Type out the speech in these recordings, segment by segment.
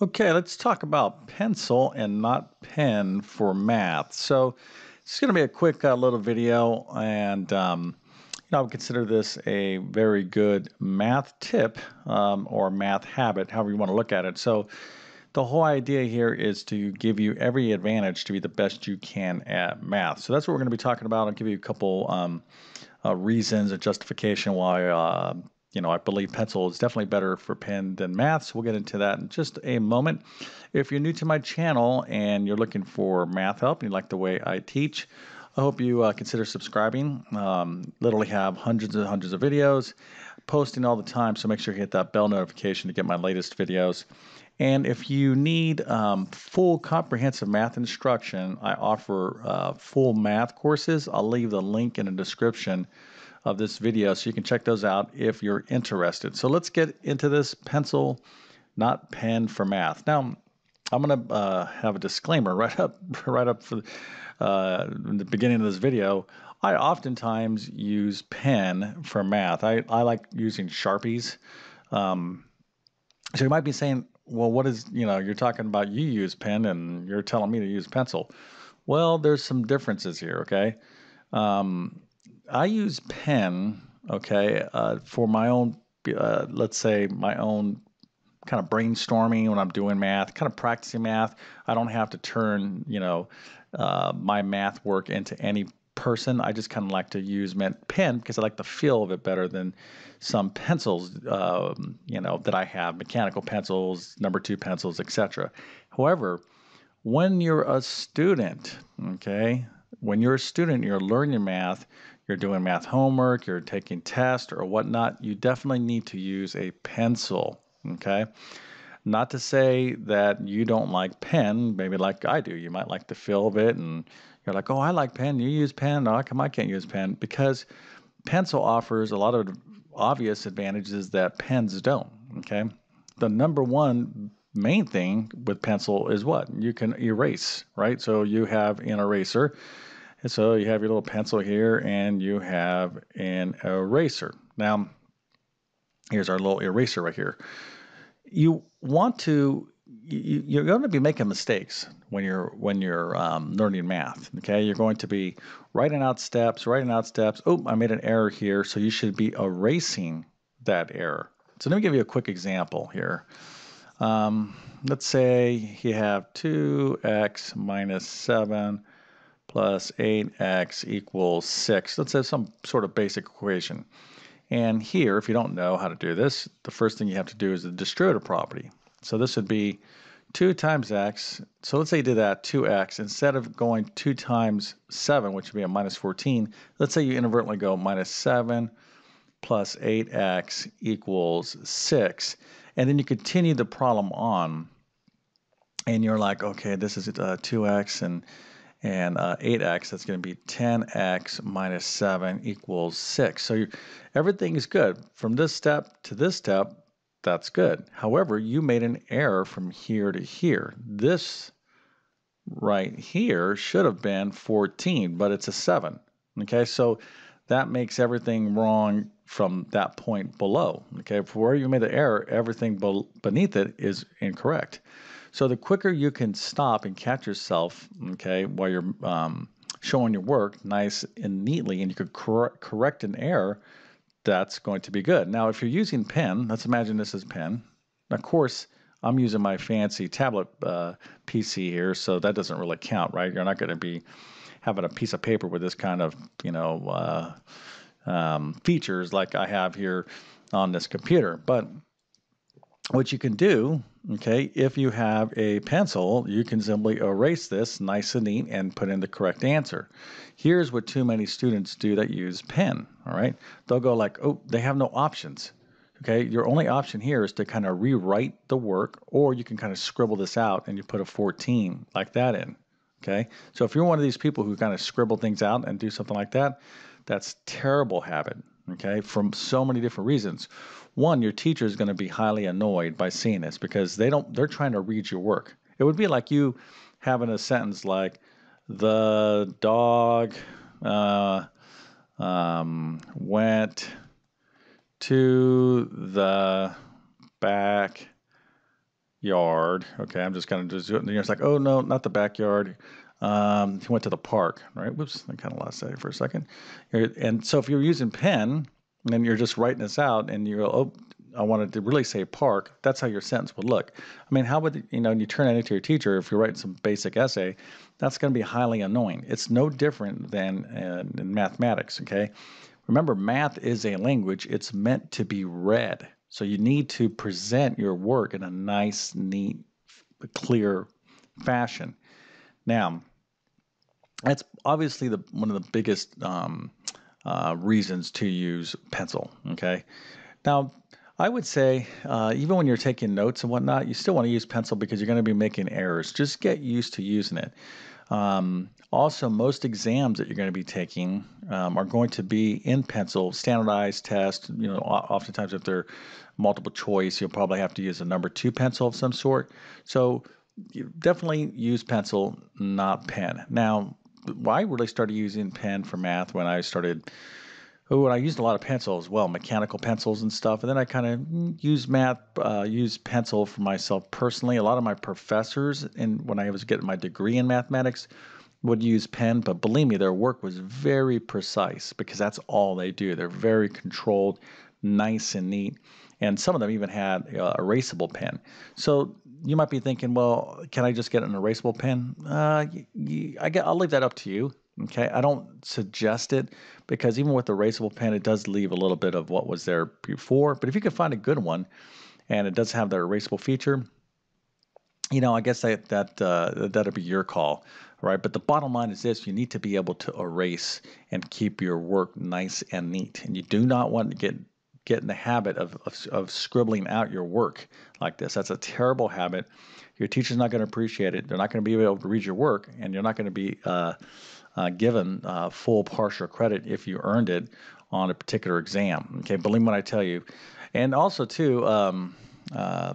Okay, let's talk about pencil and not pen for math. So it's going to be a quick uh, little video, and um, you know, I would consider this a very good math tip um, or math habit, however you want to look at it. So the whole idea here is to give you every advantage to be the best you can at math. So that's what we're going to be talking about. I'll give you a couple um, uh, reasons and justification why uh, you know, I believe pencil is definitely better for pen than math. So we'll get into that in just a moment. If you're new to my channel and you're looking for math help and you like the way I teach, I hope you uh, consider subscribing. Um, literally have hundreds and hundreds of videos posting all the time. So make sure you hit that bell notification to get my latest videos. And if you need um, full comprehensive math instruction, I offer uh, full math courses. I'll leave the link in the description of this video so you can check those out if you're interested. So let's get into this pencil, not pen for math. Now, I'm going to uh, have a disclaimer right up, right up for uh, the beginning of this video. I oftentimes use pen for math. I, I like using Sharpies. Um, so you might be saying, well, what is, you know, you're talking about you use pen and you're telling me to use pencil. Well, there's some differences here, okay? Um, I use pen, okay, uh, for my own, uh, let's say, my own kind of brainstorming when I'm doing math, kind of practicing math. I don't have to turn, you know, uh, my math work into any person. I just kind of like to use pen because I like the feel of it better than some pencils, um, you know, that I have, mechanical pencils, number two pencils, etc. However, when you're a student, okay, when you're a student, you're learning math, you're doing math homework, you're taking tests or whatnot, you definitely need to use a pencil. Okay. Not to say that you don't like pen, maybe like I do. You might like the feel of it and you're like, oh, I like pen. You use pen. How come I can't use pen? Because pencil offers a lot of obvious advantages that pens don't. Okay. The number one main thing with pencil is what? You can erase, right? So you have an eraser and so you have your little pencil here and you have an eraser. Now, here's our little eraser right here. You want to, you, are going to be making mistakes when you're when you're um, learning math. Okay, you're going to be writing out steps, writing out steps. Oh, I made an error here, so you should be erasing that error. So let me give you a quick example here. Um, let's say you have 2x minus 7 plus 8x equals 6. Let's have some sort of basic equation. And here, if you don't know how to do this, the first thing you have to do is the distributive property. So this would be 2 times x. So let's say you did that, 2x. Instead of going 2 times 7, which would be a minus 14, let's say you inadvertently go minus 7 plus 8x equals 6. And then you continue the problem on. And you're like, okay, this is uh, 2x and and uh, 8x, that's going to be 10x minus 7 equals 6. So everything is good. From this step to this step, that's good. However, you made an error from here to here. This right here should have been 14, but it's a 7. Okay, so that makes everything wrong from that point below. Okay, for where you made the error, everything beneath it is incorrect. So the quicker you can stop and catch yourself, okay, while you're um, showing your work nice and neatly, and you could cor correct an error, that's going to be good. Now, if you're using pen, let's imagine this is pen. Of course, I'm using my fancy tablet uh, PC here, so that doesn't really count, right? You're not going to be having a piece of paper with this kind of, you know, uh, um, features like I have here on this computer. But what you can do, okay, if you have a pencil, you can simply erase this nice and neat and put in the correct answer. Here's what too many students do that use pen, all right? They'll go like, oh, they have no options. Okay, your only option here is to kind of rewrite the work, or you can kind of scribble this out and you put a 14 like that in. Okay, so if you're one of these people who kind of scribble things out and do something like that, that's terrible habit. Okay, from so many different reasons one, your teacher is going to be highly annoyed by seeing this because they don't they're trying to read your work. It would be like you having a sentence like the dog uh, um, went to the back yard. Okay, I'm just kind of just doing. It's like, oh no, not the backyard. Um, he went to the park, right? Whoops, I kind of lost that for a second. And so if you're using pen and then you're just writing this out and you go, oh, I wanted to really say park, that's how your sentence would look. I mean, how would, you know, and you turn that into your teacher, if you're writing some basic essay, that's going to be highly annoying. It's no different than in, in mathematics, okay? Remember, math is a language, it's meant to be read. So you need to present your work in a nice, neat, clear fashion. Now, that's obviously the one of the biggest um, uh, reasons to use pencil. Okay. Now, I would say uh, even when you're taking notes and whatnot, you still want to use pencil because you're going to be making errors. Just get used to using it. Um, also, most exams that you're going to be taking um, are going to be in pencil, standardized test. You know, oftentimes if they're multiple choice, you'll probably have to use a number two pencil of some sort. So you definitely use pencil, not pen. Now, I really started using pen for math when I started. Oh, and I used a lot of pencil as well, mechanical pencils and stuff. And then I kind of used math, uh, used pencil for myself personally. A lot of my professors, and when I was getting my degree in mathematics, would use pen, but believe me, their work was very precise because that's all they do. They're very controlled, nice and neat, and some of them even had uh, erasable pen. So you might be thinking, well, can I just get an erasable pen? Uh, I get, I'll leave that up to you. Okay, I don't suggest it because even with the erasable pen, it does leave a little bit of what was there before. But if you can find a good one, and it does have the erasable feature, you know, I guess that that uh, that'll be your call, right? But the bottom line is this: you need to be able to erase and keep your work nice and neat, and you do not want to get get in the habit of, of, of scribbling out your work like this. That's a terrible habit. Your teacher's not going to appreciate it. They're not going to be able to read your work, and you're not going to be uh, uh, given uh, full partial credit if you earned it on a particular exam. Okay, believe what I tell you. And also, too, um, uh,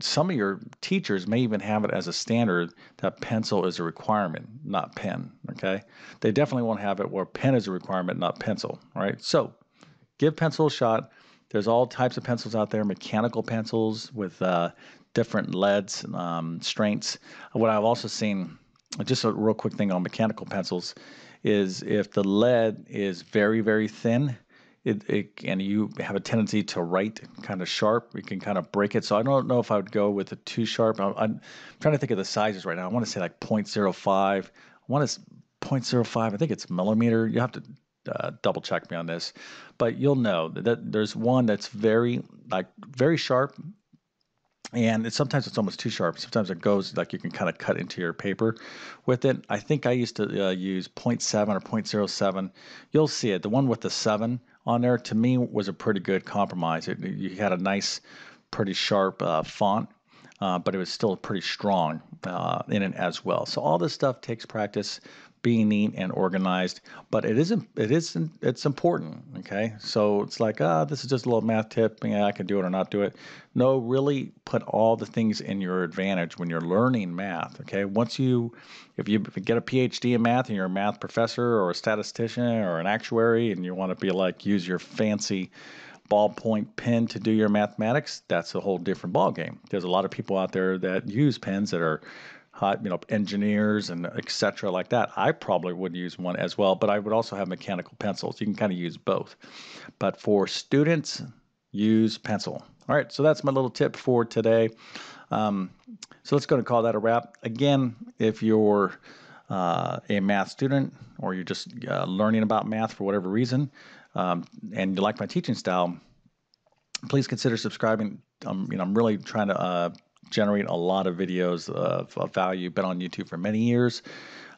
some of your teachers may even have it as a standard that pencil is a requirement, not pen. Okay, they definitely won't have it where pen is a requirement, not pencil. Right. So give pencil a shot. There's all types of pencils out there, mechanical pencils with uh, different leads, um, strengths. What I've also seen, just a real quick thing on mechanical pencils, is if the lead is very, very thin, it, it, and you have a tendency to write kind of sharp, you can kind of break it. So I don't know if I would go with a too sharp. I'm, I'm trying to think of the sizes right now. I want to say like 0.05. I want to 0.05. I think it's millimeter. You have to uh, double check me on this, but you'll know that there's one that's very like very sharp, and it, sometimes it's almost too sharp. Sometimes it goes like you can kind of cut into your paper with it. I think I used to uh, use 0.7 or 0.07. You'll see it. The one with the seven on there to me was a pretty good compromise. It, you had a nice, pretty sharp uh, font. Uh, but it was still pretty strong uh, in it as well. So all this stuff takes practice being neat and organized, but it isn't. It isn't. It's important. Okay, so it's like ah, this is just a little math tip. Yeah, I can do it or not do it. No, really put all the things in your advantage when you're learning math. Okay, once you, if you get a PhD in math and you're a math professor or a statistician or an actuary and you want to be like use your fancy ballpoint pen to do your mathematics, that's a whole different ballgame. There's a lot of people out there that use pens that are hot, you know, engineers and etc. like that. I probably would use one as well, but I would also have mechanical pencils. You can kind of use both. But for students, use pencil. All right, so that's my little tip for today. Um, so let's go and call that a wrap. Again, if you're uh, a math student or you're just uh, learning about math for whatever reason, um, and you like my teaching style, please consider subscribing. Um, you know, I'm really trying to uh, generate a lot of videos of, of value. Been on YouTube for many years,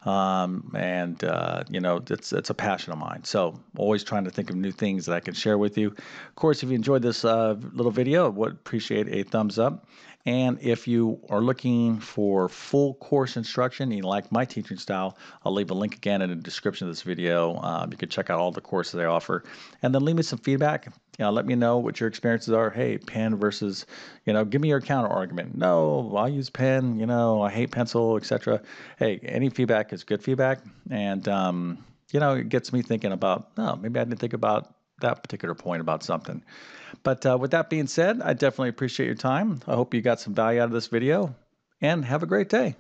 um, and uh, you know it's it's a passion of mine. So always trying to think of new things that I can share with you. Of course, if you enjoyed this uh, little video, would appreciate a thumbs up. And if you are looking for full course instruction, you like my teaching style, I'll leave a link again in the description of this video. Um, you can check out all the courses I offer. And then leave me some feedback. You know, let me know what your experiences are. Hey, pen versus, you know, give me your counter argument. No, I use pen, you know, I hate pencil, etc. Hey, any feedback is good feedback. And, um, you know, it gets me thinking about, oh, maybe I didn't think about that particular point about something. But uh, with that being said, I definitely appreciate your time. I hope you got some value out of this video and have a great day.